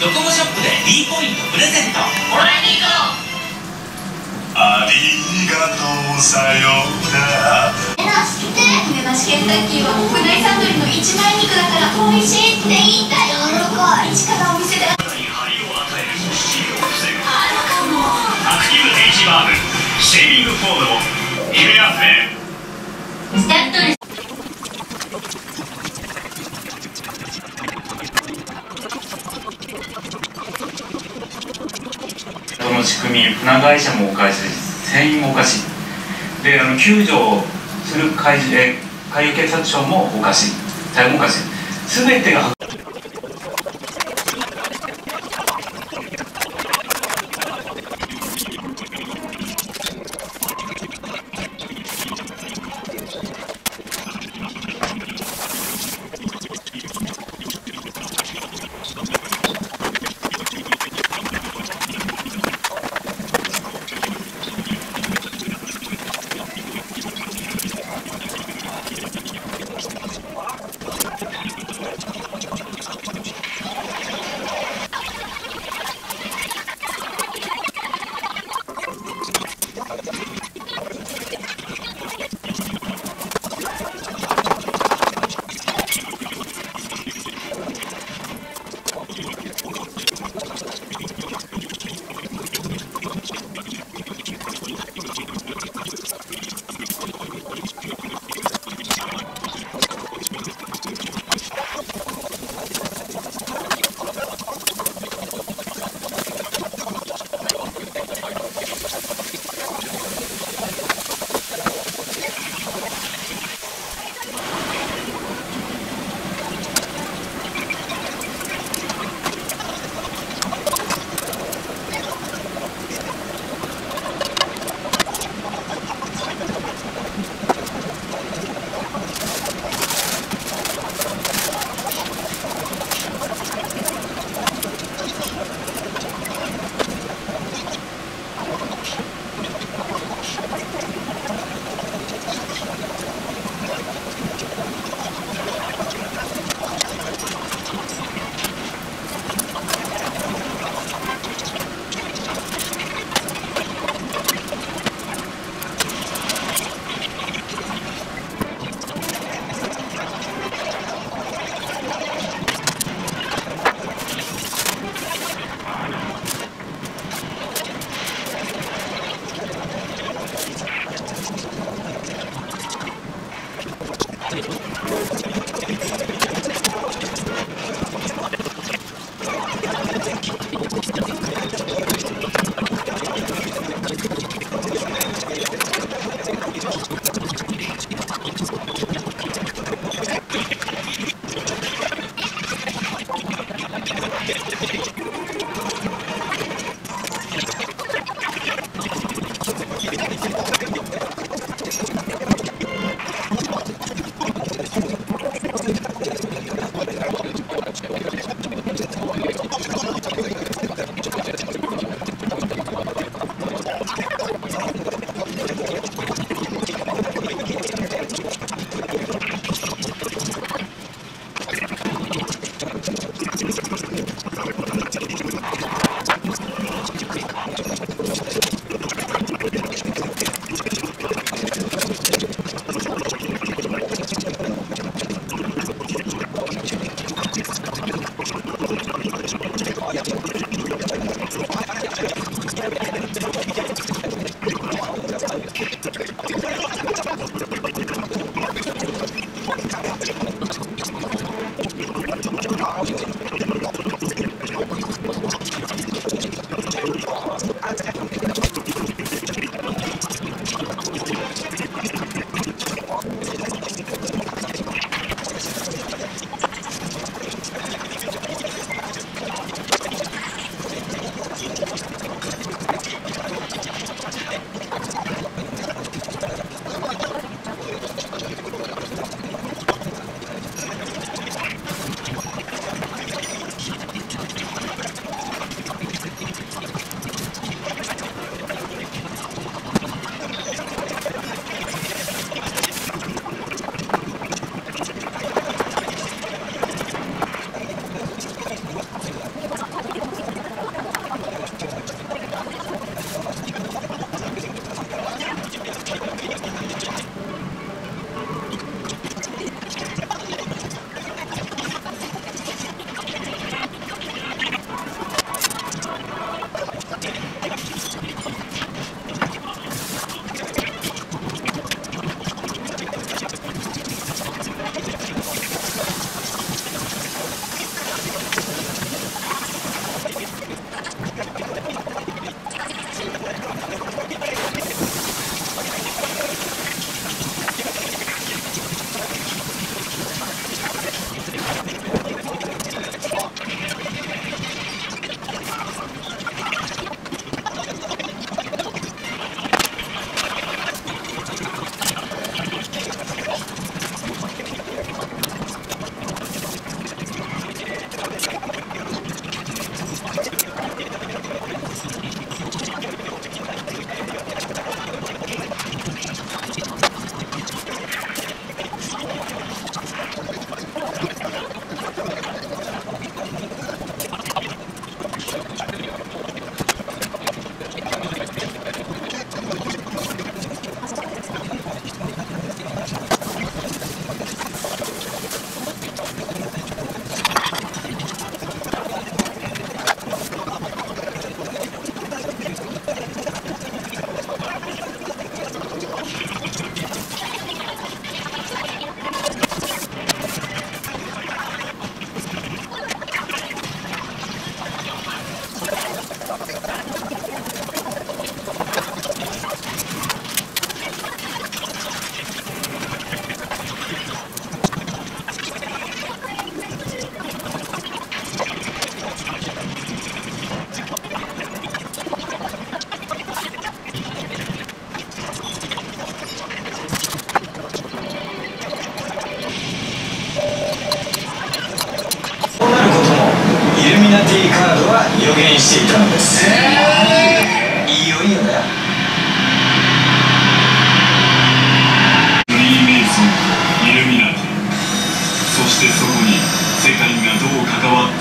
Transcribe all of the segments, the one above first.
ドコモショップで D ポイントプレゼント。もらいに行こう。ありがとうさようなら。えな好きで梅橋ケンタッキーは国内産鶏の一枚肉だから美味しいって言ったよ。一からお店で。あるかも。アクティブ H バームシェービングフォード。ニベアフェ。ンスタッドレスこの仕組み船会社もおかしい。船員もおかしい。であの救助する海え海洋警察庁もおかしい。対応もおかしい。全てが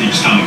う関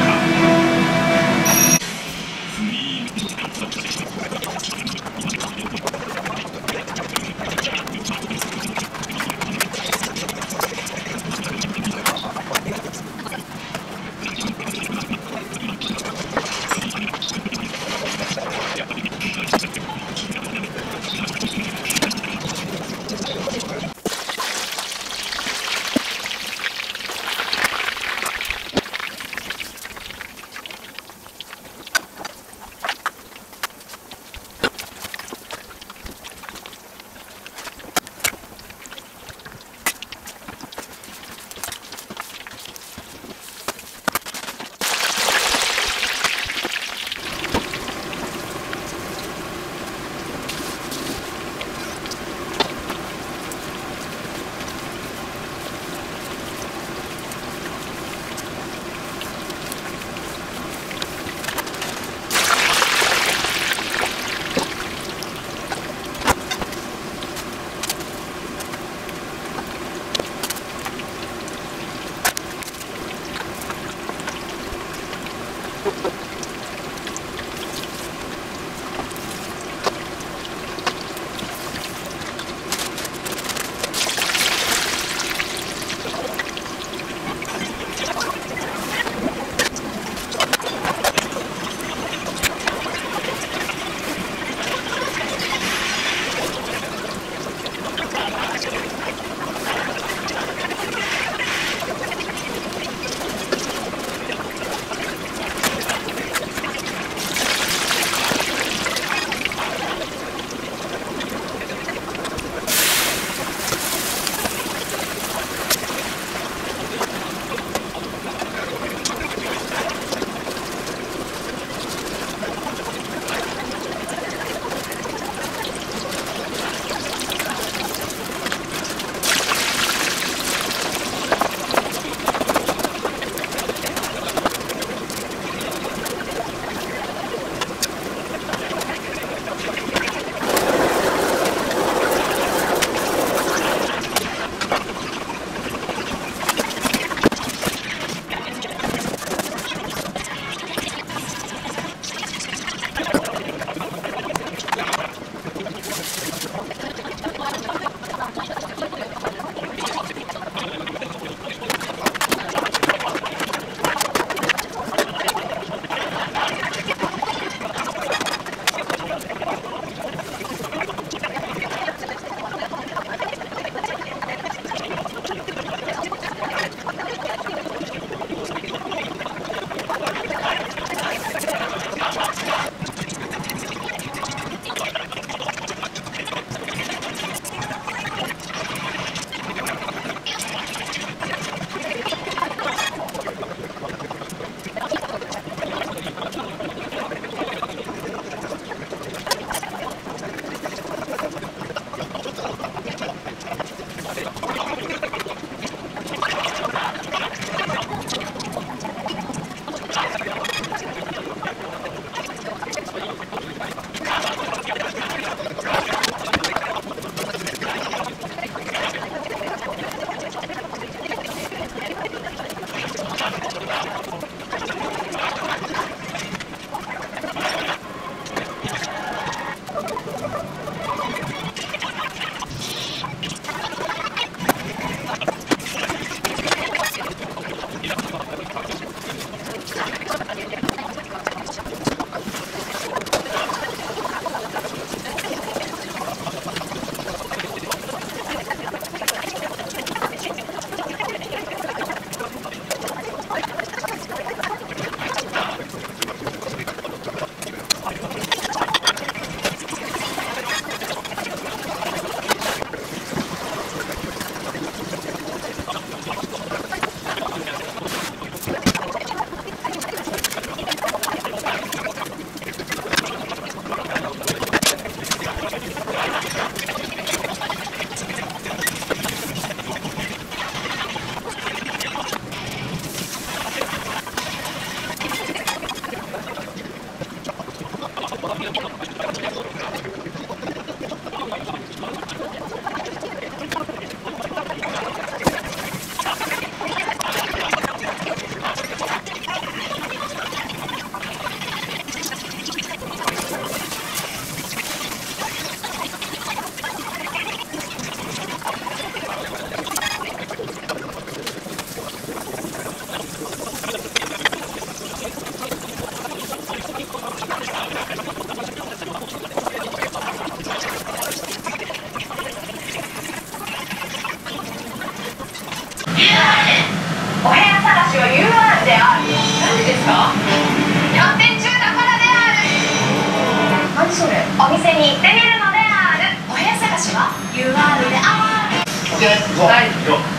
お店に行ってみるのである。お部屋探しは？UR で。あるはい、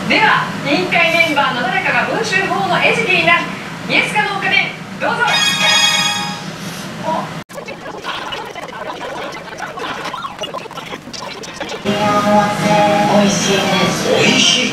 では委員会メンバーの誰かが文集法の餌食になる。イエスかノーかでどうぞ。美味しいです美味しい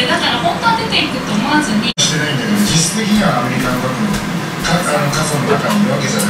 でだから本当は出ていくと思わずにしてないんだけど実質的にはアメリカの核のかあの傘の中にいるわけじゃない。